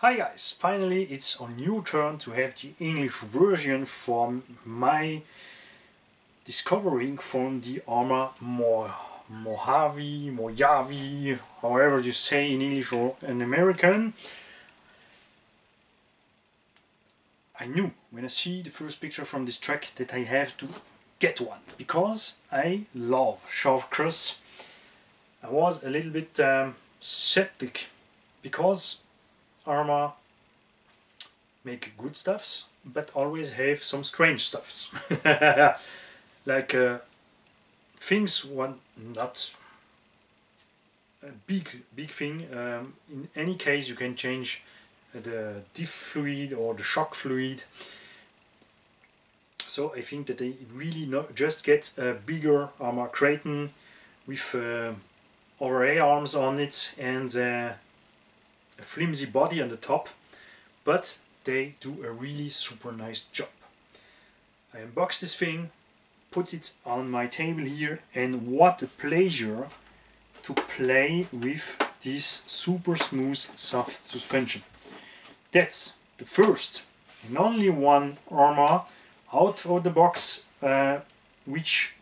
Hi guys, finally it's on your turn to have the English version from my discovering from the Arrma Mo Mojave, Mojave, however you say in English or in American. I knew when I see the first picture from this track that I have to get one because I love Shavkras. I was a little bit um, skeptic because Arrma make good stuffs but always have some strange stuffs. Like uh, things one not a big big thing um, in any case you can change the diff fluid or the shock fluid. So I think that they really not just get a bigger Arrma Kraton with uh, arms on it and uh, a flimsy body on the top but they do a really super nice job. I unbox this thing, put it on my table here and what a pleasure to play with this super smooth soft suspension. That's the first and only one Arrma out of the box uh, which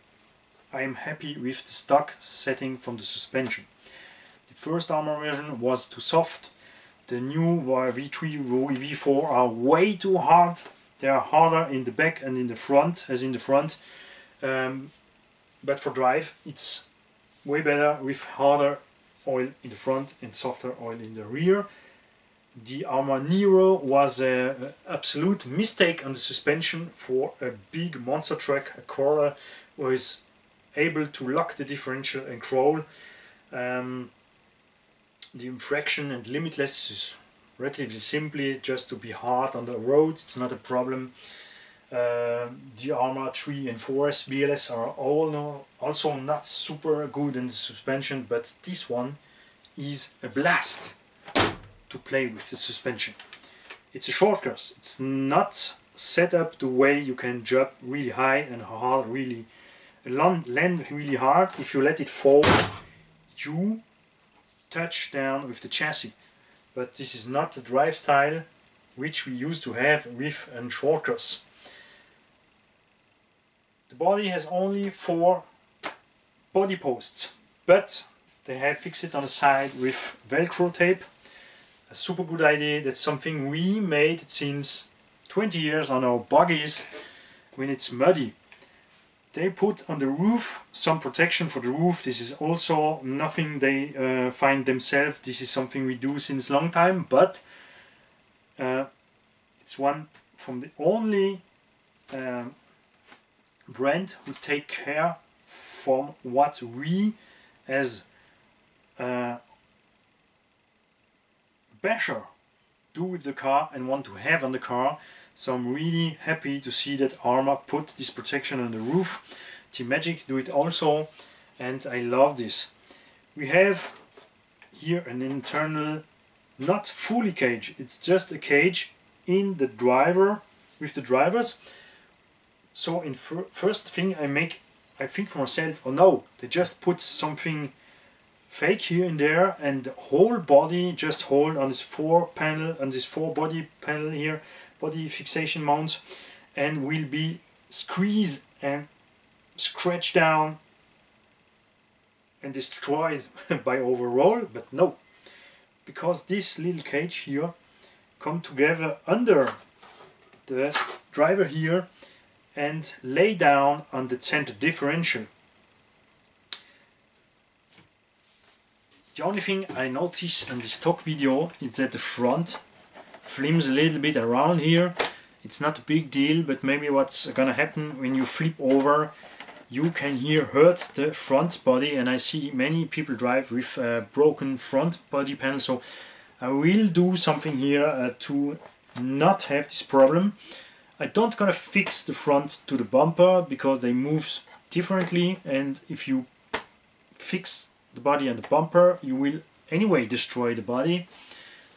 I am happy with the stock setting from the suspension. The first Arrma version was too soft the new V3, V4 are way too hard. They are harder in the back and in the front, as in the front. Um, but for drive, it's way better with harder oil in the front and softer oil in the rear. The Arrma Nero was an absolute mistake on the suspension for a big monster truck. A Corolla was able to lock the differential and crawl. Um, the infraction and limitless is relatively simply just to be hard on the road, it's not a problem. Uh, the Arrma 3 and 4S BLX are all no, also not super good in the suspension, but this one is a blast to play with the suspension. It's a short course, it's not set up the way you can jump really high and hard, really land really hard. If you let it fall, you touch down with the chassis. But this is not the drive style which we used to have with an shortcross. The body has only four body posts, but they have fixed it on the side with velcro tape. A super good idea, that's something we made since 20 years on our buggies when it's muddy. They put on the roof some protection for the roof. This is also nothing they uh, find themselves. This is something we do since long time, but uh, it's one from the only um, brand who take care from what we as uh, basher do with the car and want to have on the car so I'm really happy to see that Arrma put this protection on the roof. T-Magic do it also and I love this. We have here an internal, not fully cage, it's just a cage in the driver, with the drivers. So in fir first thing I make, I think for myself, oh no, they just put something fake here and there and the whole body just hold on this four panel, on this four body panel here body fixation mounts and will be squeezed and scratched down and destroyed by overall but no because this little cage here come together under the driver here and lay down on the center differential. The only thing I notice in this stock video is that the front flims a little bit around here. It's not a big deal but maybe what's gonna happen when you flip over you can here hurt the front body and I see many people drive with a broken front body panel. So I will do something here uh, to not have this problem. I don't gonna fix the front to the bumper because they move differently and if you fix the body and the bumper you will anyway destroy the body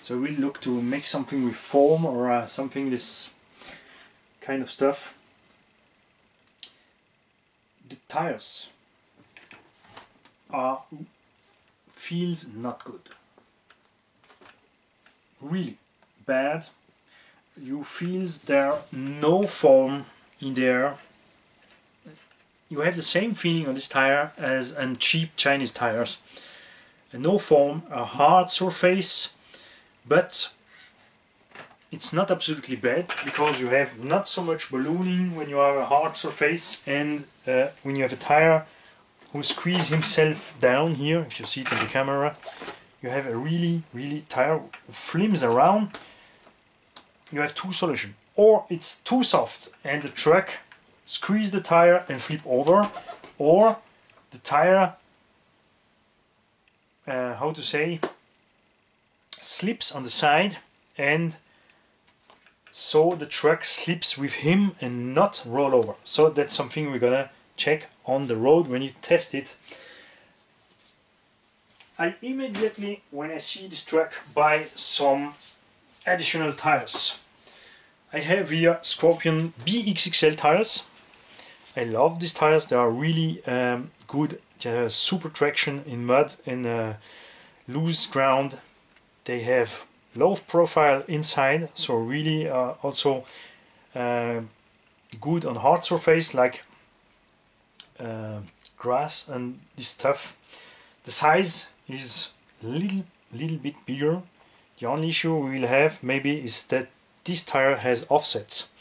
so we'll look to make something with foam or uh, something this kind of stuff. The tires are feels not good. Really, bad you feel there no foam in there you have the same feeling on this tire as on cheap Chinese tires no foam a hard surface but it's not absolutely bad because you have not so much ballooning when you have a hard surface and uh, when you have a tire who squeeze himself down here if you see it in the camera you have a really really tire flims around. You have two solutions. Or it's too soft and the truck squeeze the tire and flip over or the tire uh, how to say slips on the side and so the truck slips with him and not roll over. So that's something we're gonna check on the road when you test it. I immediately when I see this truck buy some additional tires. I have here Scorpion BXXL tires. I love these tires. They are really um, good. Super traction in mud and uh, loose ground they have low profile inside so really uh, also uh, good on hard surface like uh, grass and this stuff. The size is little little bit bigger. The only issue we will have maybe is that this tire has offsets.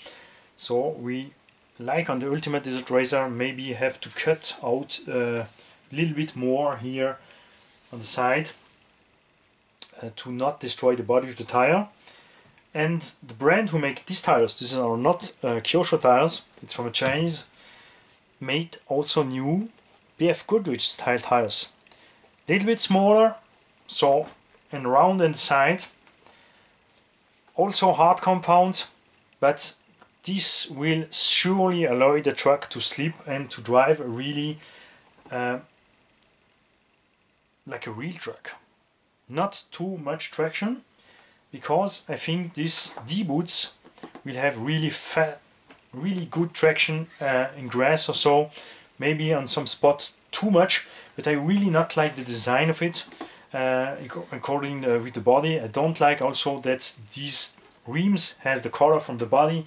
So we like on the Ultimate Desert Racer maybe have to cut out a uh, little bit more here on the side uh, to not destroy the body of the tire. And the brand who make these tires, these are not uh, Kyosho tires, it's from a Chinese, made also new BF Goodrich style tires. A little bit smaller, so and round inside. Also hard compound, but this will surely allow the truck to sleep and to drive really uh, like a real truck not too much traction because I think these dBoots will have really fat, really good traction uh, in grass or so maybe on some spots too much but I really not like the design of it uh, according uh, with the body. I don't like also that these rims has the color from the body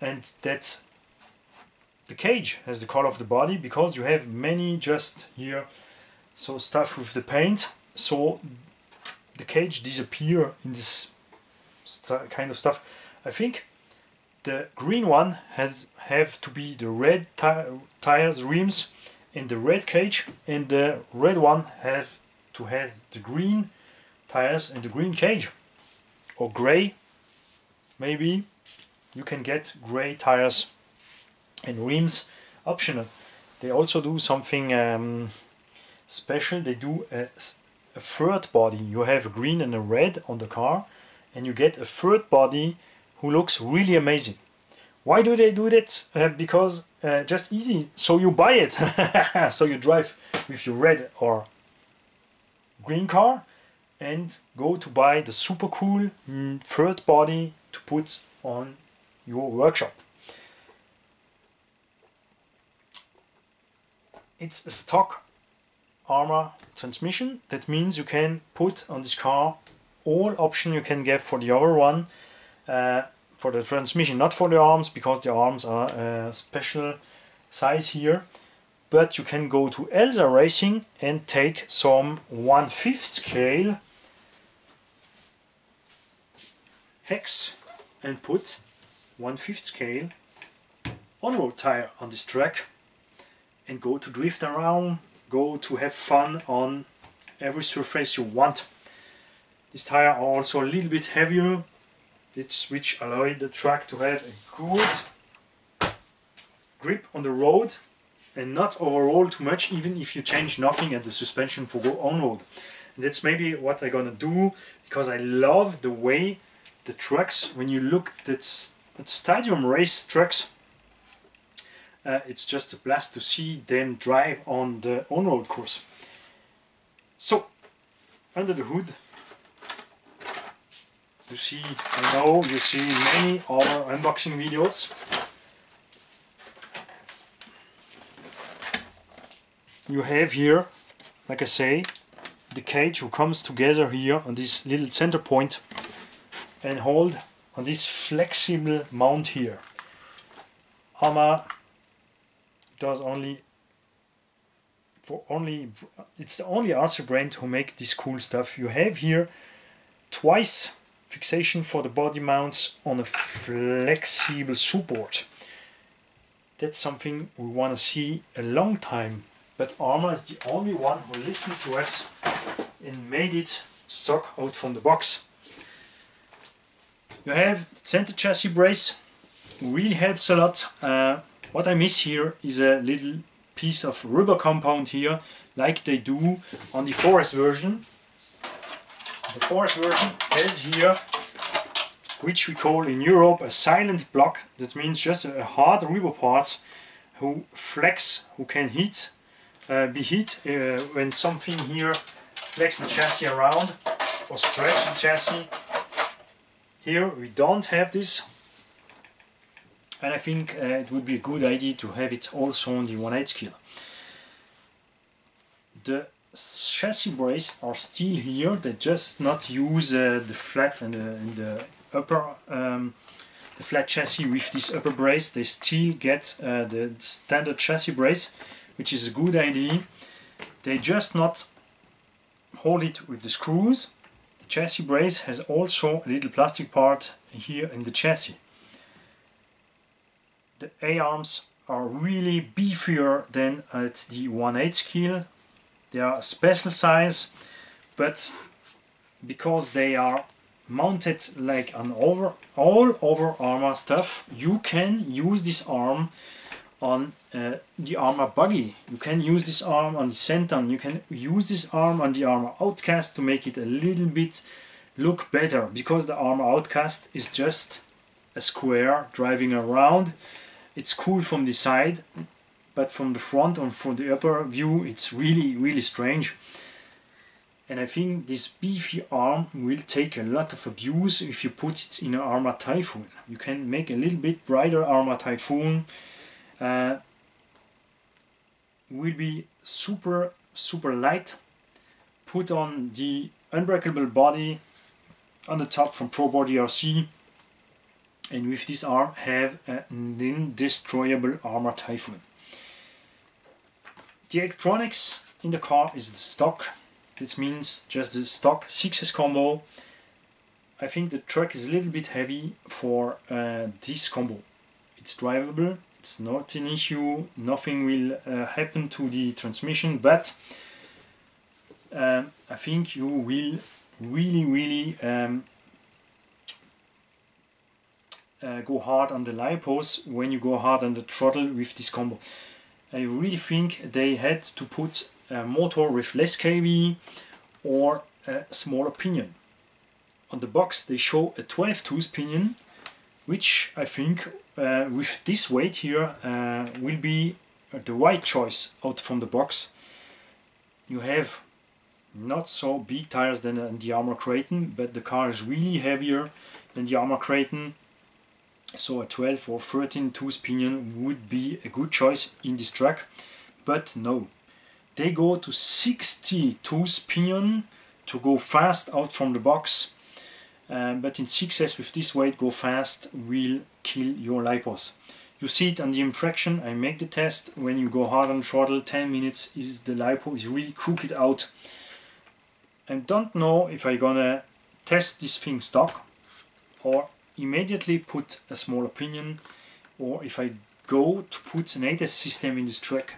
and that the cage has the color of the body because you have many just here so stuff with the paint. So the cage disappear in this kind of stuff. I think the green one has have to be the red tires rims and the red cage and the red one has to have the green tires and the green cage. Or gray maybe. You can get gray tires and rims optional. They also do something um, special. They do a a third body. You have a green and a red on the car and you get a third body who looks really amazing. Why do they do that? Uh, because uh, just easy. So you buy it. so you drive with your red or green car and go to buy the super cool mm, third body to put on your workshop. It's a stock Arrma transmission. That means you can put on this car all option you can get for the other one uh, for the transmission, not for the arms because the arms are a special size here. But you can go to Elsa Racing and take some 1 5th scale hex and put 1 5th scale on-road tire on this track and go to drift around go to have fun on every surface you want. These tires are also a little bit heavier, which allow the truck to have a good grip on the road and not overroll too much even if you change nothing at the suspension for go on road. And that's maybe what I'm gonna do because I love the way the trucks, when you look at stadium race trucks, uh, it's just a blast to see them drive on the on-road course. So, under the hood, you see, I know you see many other unboxing videos. You have here, like I say, the cage who comes together here on this little center point and hold on this flexible mount here. Arrma does only for only it's the only RC brand who make this cool stuff. You have here twice fixation for the body mounts on a flexible support. That's something we want to see a long time. But Arrma is the only one who listened to us and made it stock out from the box. You have center chassis brace, really helps a lot. Uh, what I miss here is a little piece of rubber compound here, like they do on the 4S version. The 4S version has here, which we call in Europe a silent block. That means just a hard rubber part who flex, who can heat, uh, be heat uh, when something here flex the chassis around or stretch the chassis. Here we don't have this and I think uh, it would be a good idea to have it also on the 1/8 scale. The chassis brace are still here, they just not use uh, the flat and the, and the upper um, the flat chassis with this upper brace, they still get uh, the standard chassis brace, which is a good idea. They just not hold it with the screws. The chassis brace has also a little plastic part here in the chassis. The A-arms are really beefier than at the 1/8 scale. They are a special size, but because they are mounted like an over all over Arrma stuff, you can use this arm on uh, the Arrma buggy. You can use this arm on the Senton. You can use this arm on the Arrma Outcast to make it a little bit look better because the Arrma Outcast is just a square driving around. It's cool from the side, but from the front and from the upper view, it's really, really strange. And I think this beefy arm will take a lot of abuse if you put it in an Arrma Typhoon. You can make a little bit brighter Arrma Typhoon uh, will be super super light put on the unbreakable body on the top from Pro Body RC and with this arm have an indestructible Arrma Typhoon. The electronics in the car is the stock. This means just the stock 6S combo. I think the truck is a little bit heavy for uh, this combo. It's drivable, it's not an issue, nothing will uh, happen to the transmission, but um, I think you will really, really um, uh, go hard on the lipos when you go hard on the throttle with this combo. I really think they had to put a motor with less kV or a smaller pinion. On the box they show a 12 tooth pinion which I think uh, with this weight here uh, will be the right choice out from the box. You have not so big tires than uh, the Arrma Kraton, but the car is really heavier than the Arrma Kraton. So a 12 or 13 tooth pinion would be a good choice in this track. But no, they go to 60 tooth pinion to go fast out from the box um, but in 6S with this weight go fast will kill your lipos. You see it on the infraction, I make the test, when you go hard on throttle 10 minutes is the lipo is really cooked out. And don't know if I'm gonna test this thing stock or immediately put a small opinion or if I go to put an ADAS system in this truck.